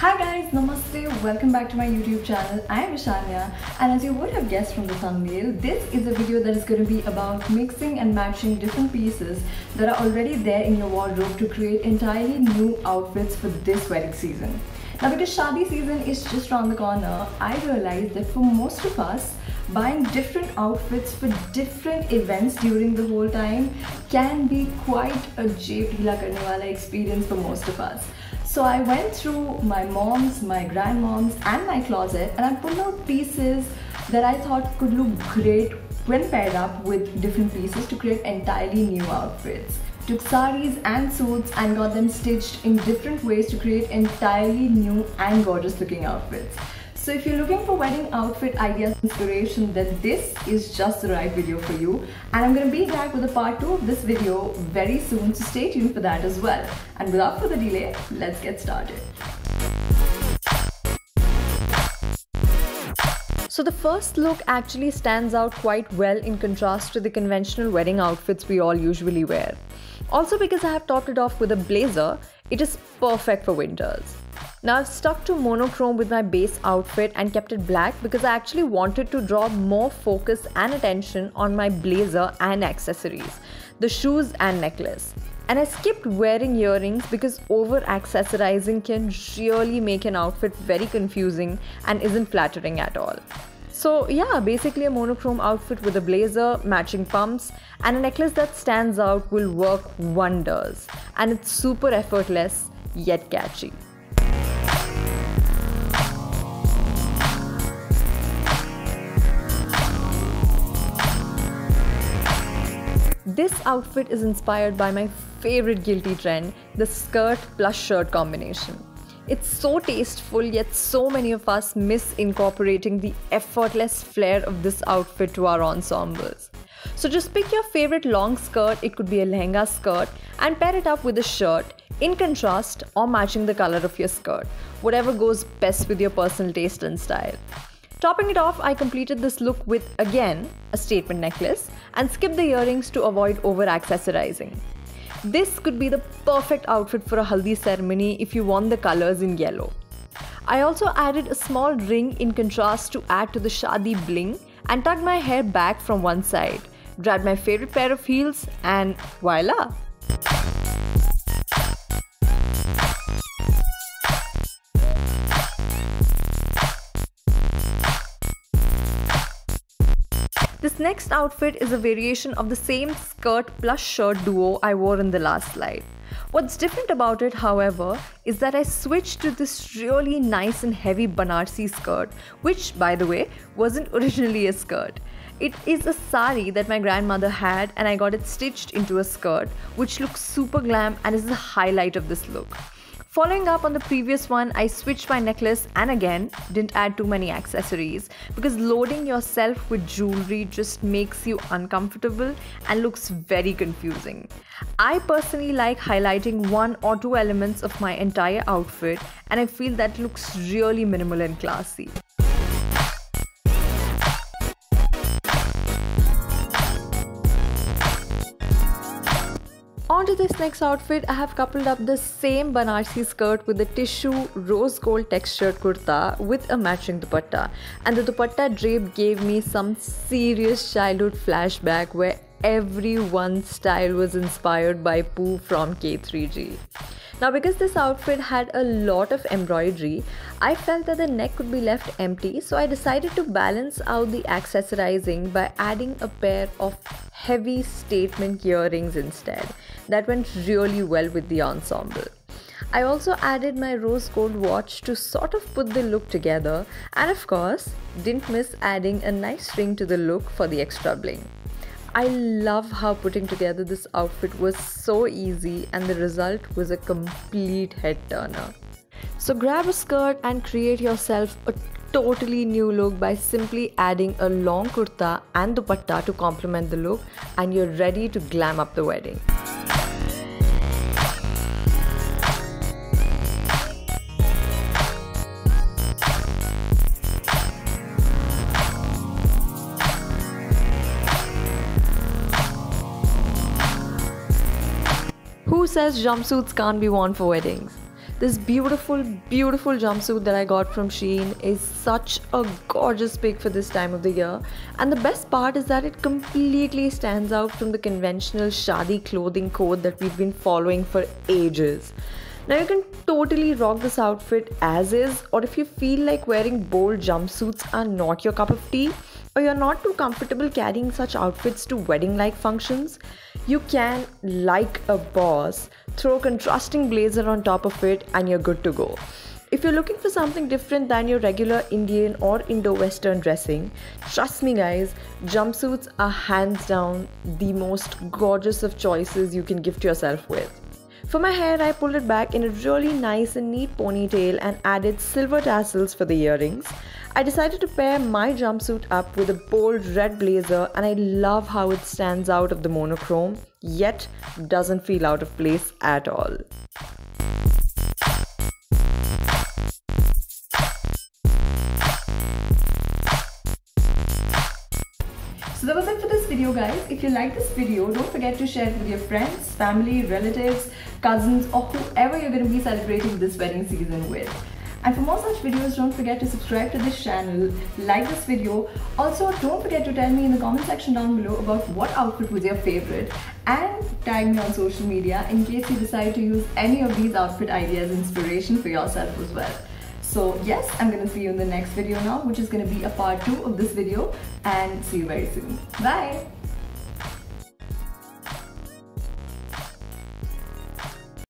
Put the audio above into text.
Hi guys, Namaste, welcome back to my YouTube channel. I am Ishanya and as you would have guessed from the thumbnail, this is a video that is going to be about mixing and matching different pieces that are already there in your wardrobe to create entirely new outfits for this wedding season. Now because Shadi season is just around the corner, I realized that for most of us, buying different outfits for different events during the whole time can be quite a jeb karne wala experience for most of us. So I went through my mom's, my grandmom's and my closet and I pulled out pieces that I thought could look great when paired up with different pieces to create entirely new outfits. Took saris and suits and got them stitched in different ways to create entirely new and gorgeous looking outfits. So if you're looking for wedding outfit ideas inspiration then this is just the right video for you and I'm going to be back with a part 2 of this video very soon so stay tuned for that as well. And without further delay, let's get started. So the first look actually stands out quite well in contrast to the conventional wedding outfits we all usually wear. Also because I have topped it off with a blazer, it is perfect for winters. Now I've stuck to monochrome with my base outfit and kept it black because I actually wanted to draw more focus and attention on my blazer and accessories, the shoes and necklace. And I skipped wearing earrings because over accessorizing can really make an outfit very confusing and isn't flattering at all. So, yeah, basically a monochrome outfit with a blazer, matching pumps, and a necklace that stands out will work wonders. And it's super effortless yet catchy. This outfit is inspired by my favorite guilty trend, the skirt plus shirt combination. It's so tasteful, yet so many of us miss incorporating the effortless flair of this outfit to our ensembles. So just pick your favorite long skirt, it could be a lehenga skirt, and pair it up with a shirt in contrast or matching the color of your skirt, whatever goes best with your personal taste and style. Topping it off, I completed this look with again a statement necklace and skipped the earrings to avoid over accessorizing. This could be the perfect outfit for a haldi ceremony if you want the colors in yellow. I also added a small ring in contrast to add to the shadi bling and tucked my hair back from one side, grabbed my favorite pair of heels and voila! This next outfit is a variation of the same skirt plus shirt duo I wore in the last slide. What's different about it, however, is that I switched to this really nice and heavy Banarsi skirt, which, by the way, wasn't originally a skirt. It is a sari that my grandmother had, and I got it stitched into a skirt, which looks super glam and is the highlight of this look. Following up on the previous one, I switched my necklace and again didn't add too many accessories because loading yourself with jewelry just makes you uncomfortable and looks very confusing. I personally like highlighting one or two elements of my entire outfit and I feel that looks really minimal and classy. To this next outfit, I have coupled up the same Banarsi skirt with the tissue rose gold textured kurta with a matching dupatta. And the dupatta drape gave me some serious childhood flashback where everyone's style was inspired by Pooh from K3G. Now, because this outfit had a lot of embroidery, I felt that the neck could be left empty, so I decided to balance out the accessorizing by adding a pair of heavy statement earrings instead. That went really well with the ensemble. I also added my rose gold watch to sort of put the look together, and of course, didn't miss adding a nice ring to the look for the extra bling. I love how putting together this outfit was so easy and the result was a complete head turner. So grab a skirt and create yourself a totally new look by simply adding a long kurta and dupatta to complement the look and you're ready to glam up the wedding. Says jumpsuits can't be worn for weddings? This beautiful, beautiful jumpsuit that I got from Shein is such a gorgeous pick for this time of the year. And the best part is that it completely stands out from the conventional shadi clothing code that we've been following for ages. Now you can totally rock this outfit as is, or if you feel like wearing bold jumpsuits are not your cup of tea, or you're not too comfortable carrying such outfits to wedding like functions, you can, like a boss, throw contrasting blazer on top of it and you're good to go. If you're looking for something different than your regular Indian or Indo Western dressing, trust me, guys, jumpsuits are hands down the most gorgeous of choices you can gift yourself with. For my hair, I pulled it back in a really nice and neat ponytail and added silver tassels for the earrings. I decided to pair my jumpsuit up with a bold red blazer and I love how it stands out of the monochrome, yet doesn't feel out of place at all. So that was it for this video guys. If you like this video, don't forget to share it with your friends, family, relatives, cousins or whoever you're going to be celebrating this wedding season with. And for more such videos, don't forget to subscribe to this channel, like this video. Also, don't forget to tell me in the comment section down below about what outfit was your favorite and tag me on social media in case you decide to use any of these outfit ideas inspiration for yourself as well. So yes, I'm gonna see you in the next video now, which is gonna be a part two of this video and see you very soon. Bye!